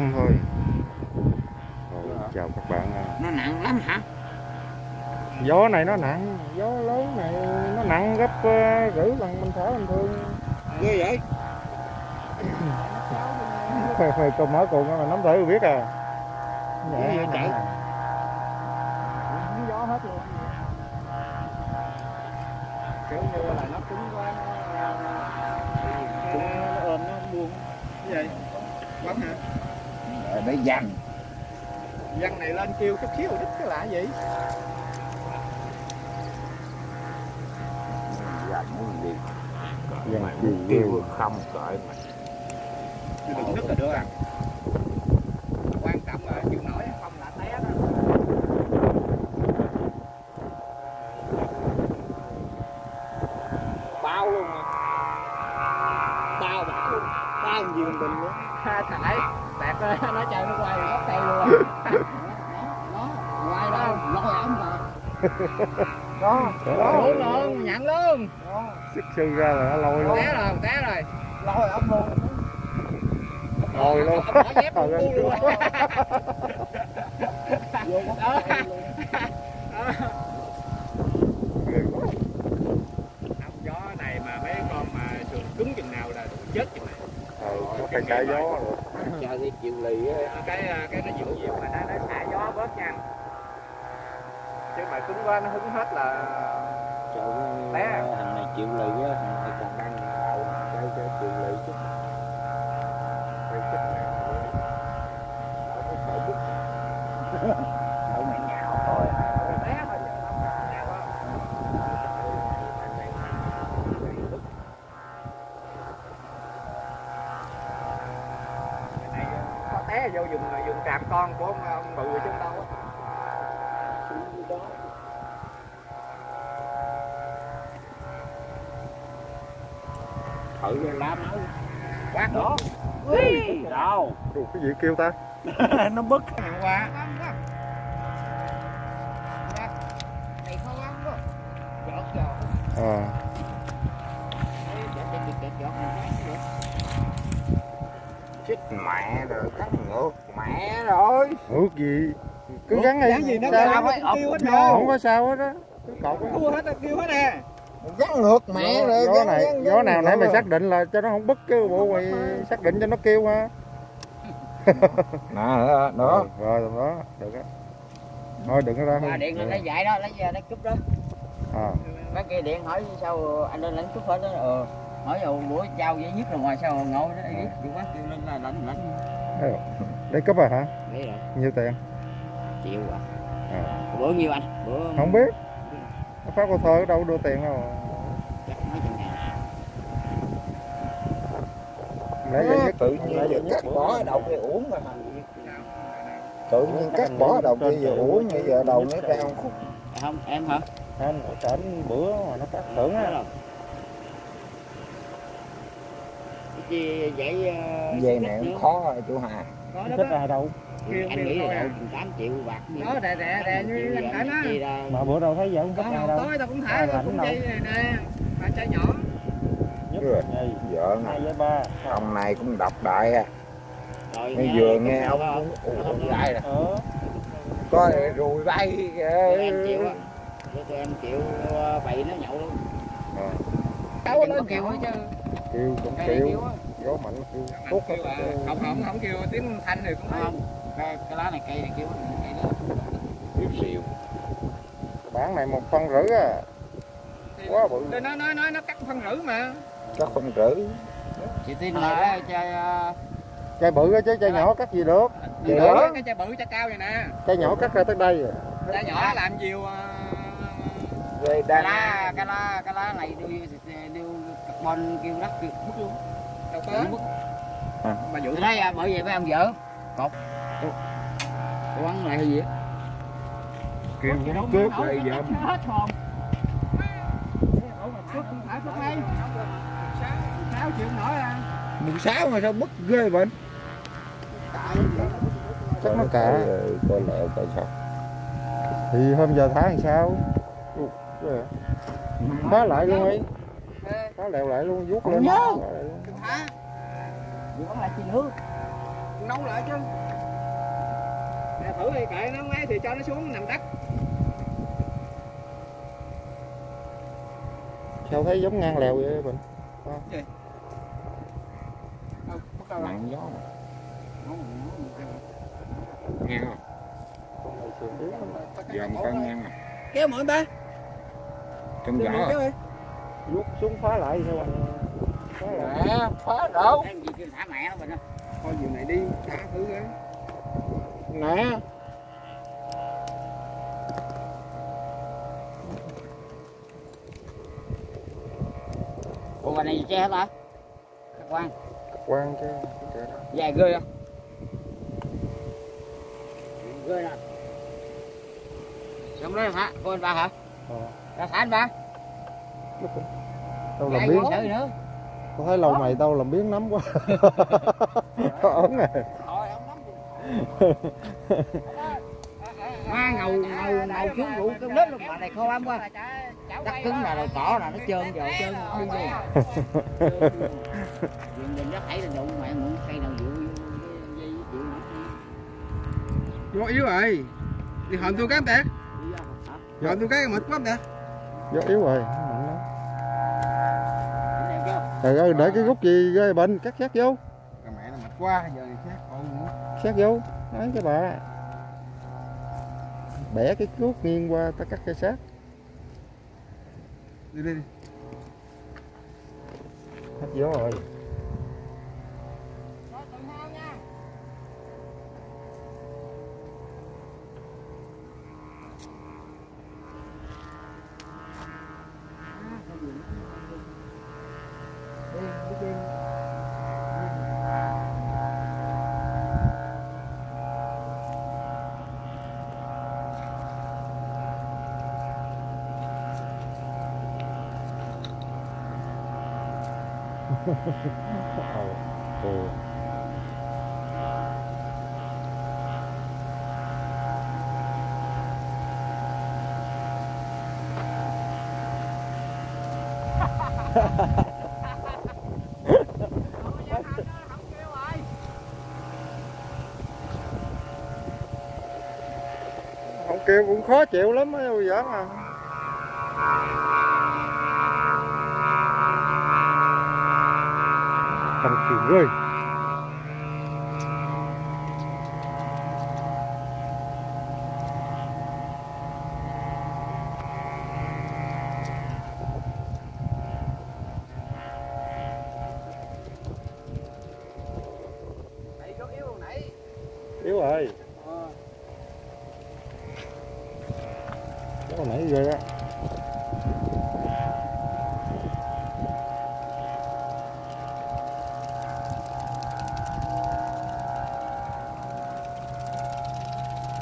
thôi. Rồi, chào các bạn nó nặng lắm hả? Gió này nó nặng gió lớn này nó nặng gấp uh, rưỡi lần mình thở bình thường. Ghê vậy? Phải phải câu mở cùng mà nắm thử biết à. Cái gì vậy chạy? Gió hết luôn. Kiểu như là nó cứng quá nó cũng nó ôm nó buông cái gì? Bắn hả để dằn văn này lên kêu chút xíu đứt cái lạ gì dằn muốn gì Dằn mày muốn kêu không cởi mày. Chứ đừng đứt là được à. Quan trọng là chịu nổi không là té đó. Bao luôn mà. Bao bả luôn. Bao giường bình luôn. Ha thải tẹt nó chơi nó quay góc cây luôn. Nó quay đâu lôi ống mà. Đó Đó. luôn luôn nhận luôn. Sức sư ra là nó lôi luôn. Té rồi té rồi. Lôi ống luôn. Lôi luôn bỏ dép Ờ, luôn luôn. Đó. Ốc gió này mà mấy con mà cứng chừng nào là chết chừng này ờ, nó phải cãi gió rồi chịu lì á cái cái nó dịu dịu mà nó nó xả gió bớt nha. Chứ mà cứng quá nó hứng hết là Té. cái thằng này chịu lì á thằng này còn đang đầu cái cho chịu lì chứ. Phải chết mẹ đỡ cái sợ bức đỡ mày nhạo thôi. Té thôi chứ không có nào đâu. Cái này có té vô tràm con của ông, ông bự chứ đâu á. Thử cái lá máu. Quát đó Ui, đâu? Ủa, cái gì kêu ta? Nó nặng quá. Ờ. Chết mẹ rồi cắt ngược mẹ rồi. Ước gì? Cứ gắn đi. Gắn gì nó sao không, ấy, kêu hết không rồi có sao hết á. Cứ cột. Thua hết kêu hết nè. Gắn ngược mẹ gió, rồi gió này gắn- gió nào nãy mày xác định là cho nó không bứt chứ bộ mày xác định cho nó kêu ha. Nè đó, đó. Ừ, rồi đó được á. Thôi đừng có ra Mà điện lên lấy dạy đó, lấy ra lấy cúp đó. à, Mấy kia điện hỏi sao anh lên lãnh cúp hết đó. Ờ. Hỏi dù bữa trao giấy nhất là ngoài sao ngồi đó viết chịu quá kêu lên là lãnh lãnh. Không? để cấp à hả? Nghĩ rồi, nhiêu tiền? Chịu à. à, Bữa nhiêu anh? Bữa không biết. Nó phát cô thơ ở đâu đưa tiền đâu. Chắc mấy trăm ngàn. lẽ vậy nhất. tự nhiên giờ cắt bỏ ở đầu cái uống rồi mà tự nhiên cắt bỏ đầu kia giờ uống như giờ đầu nó ra khúc À, Không, em hả? không ở trển bữa mà nó phát thưởng Đó á vậy ờ, nữa. cũng khó rồi chú Hà Có đó thích ai đâu. Anh nghĩ là à. đâu 8 triệu bạc. Đó đè đè đè như anh phải nó ra. Mà bữa đâu thấy vợ không Con đâu. Tối tao cũng thả rảnh cũng đâu. dây này nè Mà chơi nhỏ. Nhất Rồi. nhì vợ này với ba. Ông này cũng độc đại à. Nghe vừa nghe ông đó, cũng nó không ủa lại nè. Ờ. Có rùi bay Tụi em chịu Tụi em chịu ờ, bậy nó nhậu luôn. Lên có kêu hết chứ. Kêu cũng Cái kêu kêu gió mạnh nó kêu tốt kêu à, không không không kêu tiếng thanh thì cũng không cái, cái lá này cây này kêu cây đó biết xìu bán này một phân rưỡi à Thì quá bự nó nói nói nó cắt phân rưỡi mà các phân rưỡi chị tin chơi ờ, chai bự á chứ chai nhỏ cắt gì được Vậy đó. cái chai bự chai cao vậy nè chai nhỏ cắt ra tới đây à chai nhỏ làm nhiều à, về cái đa lá cái lá cái lá này đưa đưa carbon kêu đất kêu bứt luôn đâu có mà vụ Từ đây à, bởi vậy mấy ông vợ. Cột. Quăng lại hay gì á? Kêu Nó cướp lại dậm cắt hết hồn. Sáu triệu nổi à mùng sáu mà sao bức ghê vậy? Chắc nó cả. coi lẹ coi sao thì hôm giờ làm sao? À. phá lại luôn đi phá lèo lại luôn vuốt lên. luôn. hả? Vừa bắn lại chi nữa nấu lại chứ. Nè, thử đi kệ nó mấy thì cho nó xuống nằm đất sao thấy giống ngang lèo vậy bình? Đâu, bắt đầu nặng gió ngang không con dòm coi ngang không kéo mượn ta. Trong Đừng gió kéo đi vuốt xuống phá lại sao bằng phá lại Nè, phá đâu Em gì kêu thả mẹ nó mình á. thôi vụ này đi thả thử cái nè Ủa này gì che hết hả? Khách quan, quan cái cái đó dài ghê không? Ghê nè. Xong đó hả? Cô anh ba hả? Ờ. Ra thả anh ba. Tao làm biến nữa. tao thấy lâu này tao làm biến nắm quá ớn này. Má ngầu ngầu ngầu xuống rượu cái nếp luôn mà này khô lắm quá. Đất cứng là rồi cỏ là nó trơn vào trơn đi đi. Nhìn nhìn nó thấy là đụng mẹ mượn cây nào dụ dây dụ. vô yếu rồi đi hòm tôi cái em tẹt hòm tôi cái mệt quá em tẹt gió yếu rồi trời ơi để cái gút gì ghê bệnh cắt sát vô. Mẹ nó mệt quá giờ này khác ôn nữa sát vô nói cái bà. Bẻ cái cuốc nghiêng qua ta cắt cây sát đi đi đi. Hết gió rồi Ờ, ừ. không kêu cũng khó chịu lắm á bây giờ thằng khỉ rồi nãy có yếu nãy yếu rồi. Ờ. Cái hồi nãy ghê á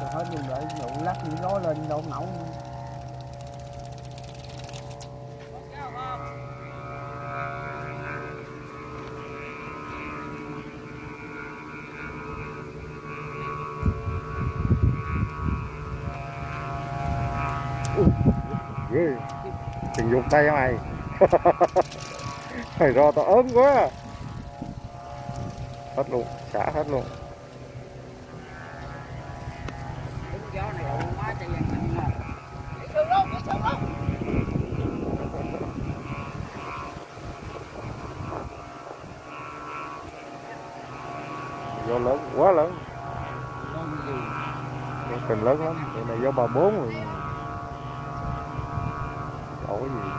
rồi hết dùng lại nhậu lắc gì gió lên đâu nậu ghê đừng dùng tay mày. Mày ro tao ớn quá. Hết luôn, xả hết luôn. Gió lớn, quá lớn. Con lớn lắm cái này do bà bốn rồi đổ gì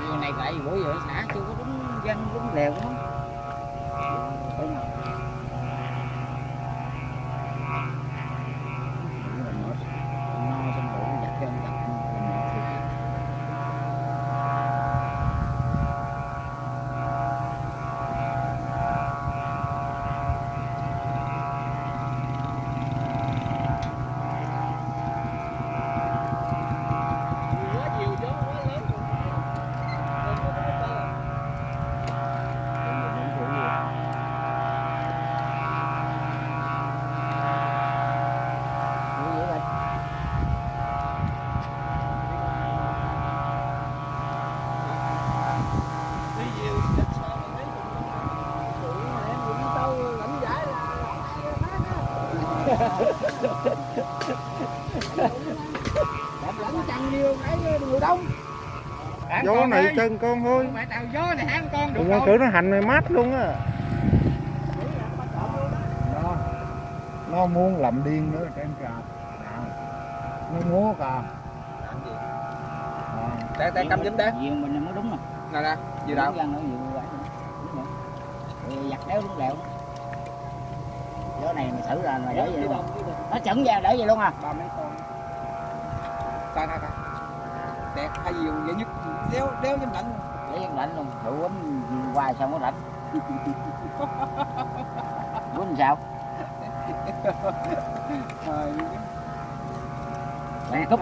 Điều này tại vì bữa giờ xã chưa có đúng dân đúng lèo đó. Đúng rồi. Đúng rồi, nó- nó xong rồi nó giặt cho anh giặt, mình mệt thiệt. quá nhiều gió quá lớn rồi. Rồi nó có cái tơ. Đập lẫn chăn nhiều cái mùa đông Hãng gió con này ơi chân con thôi. Mẹ tàu gió này hãng con được con nó hành mày mát luôn á. Nó nó muốn làm điên nữa trên cà. Nó múa cà. À, Để để cầm giùm để. Nhiều mình mới đúng rồi. Nè nè Gì đâu giặt đéo đúng lẹo. Gió này mày thử ra là đỡ vậy luôn. Nó chẩn ra đỡ vậy luôn à. ba mấy con. Coi coi coi đẹp hay gì vậy nhất đéo đéo trên lạnh Để dân lạnh luôn. Thử ấm hoài sao có lạnh. Quýnh sao? Lạnh cúp.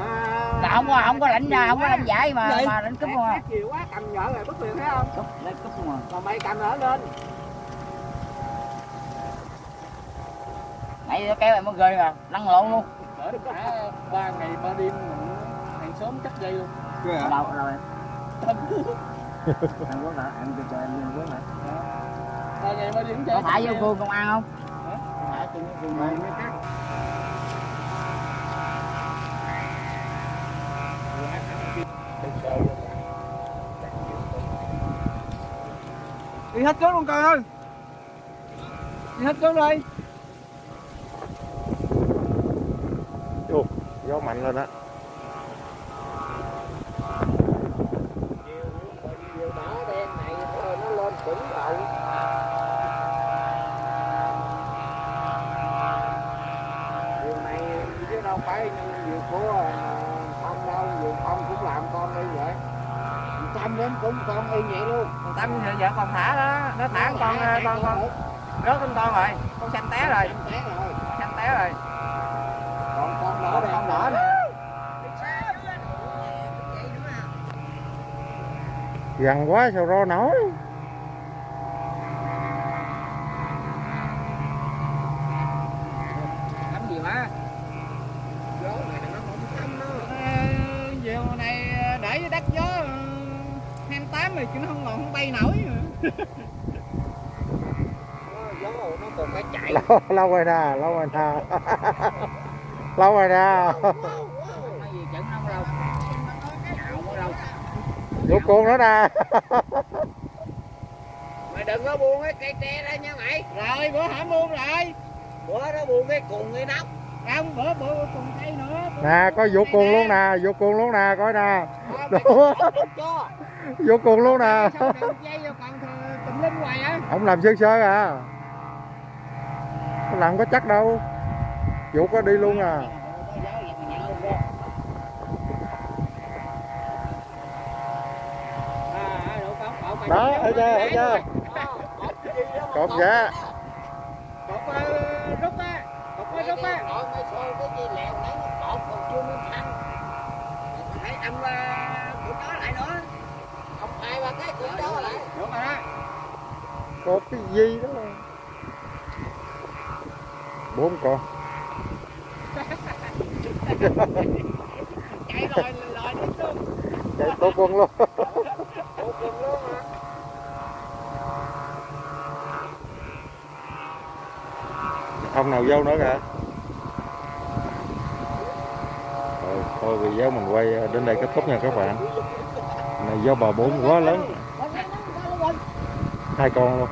Là không có không có lạnh ra, không có lạnh giải mà Vậy? mà lạnh cúp không à. nhiều quá cầm nhỏ rồi bất liền thấy không Cúp, lên cúp không à. còn mày cầm nữa lên Nãy nó kéo em mới rơi mà, lăn lộn luôn. cỡ được cả ba ngày ba đêm mình hàng xóm cắt dây luôn Ở hả đâu em? Em quốc hả? Em kêu cho em liên quốc hả? ba ngày ba đêm Có phải vô cương công an không? Hả? Có phải trên cương công an. đi hết cớm luôn coi ơi đi hết cớm đi Ồ, gió mạnh lên á nhiều đỏ đen này thôi nó lên cứng đầu điều này chứ đâu phải như nhiều của không đâu nhiều không cũng làm con đi vậy tâm đến cũng con y vậy luôn. Còn Tâm thì vợ còn thả đó, nó thả con con con rớt con con rồi, con xanh té rồi, té rồi. Xanh té rồi. còn con đỏ con đỏ nè. Gần quá sao ro nổi. Làm gì mà? gió này nó không tâm nó Diều này để với đất gió 28 rồi chứ nó không còn không bay nổi. gió nó còn phải chạy. Lâu, lâu rồi nè lâu rồi nè. Lâu rồi nè. Vô cuồng nữa nè. Mày đừng có buông cái cây tre ra nha mày. Rồi bữa hả buông rồi. bữa nó buông cái cùng cái nóc. Không bữa bữa cùng cây nữa. nè có vô cuồng luôn nè vô cuồng luôn nè coi nè. Đúng. Vô cuồng luôn nè hoài á. không làm sơ sơ à làm có chắc đâu vụ có đi luôn à. À, đó thấy chưa thấy chưa cột dạ Cột ờ, rút á. Cột Mày có rút á. nội mày xô cái gì lẹo nãy cột còn chưa miếng thăng hãy âm của nó lại nữa ông ai mà cái của nó lại Đúng rồi đó. cột cái gì đó? Bốn con. Chạy lòi lòi đến luôn. chạy tốt quân luôn. Cột cùng luôn hả? Không nào vô nữa kìa. Rồi thôi video mình quay đến đây kết thúc nha các bạn này do bà bốn quá lớn. Hai con luôn.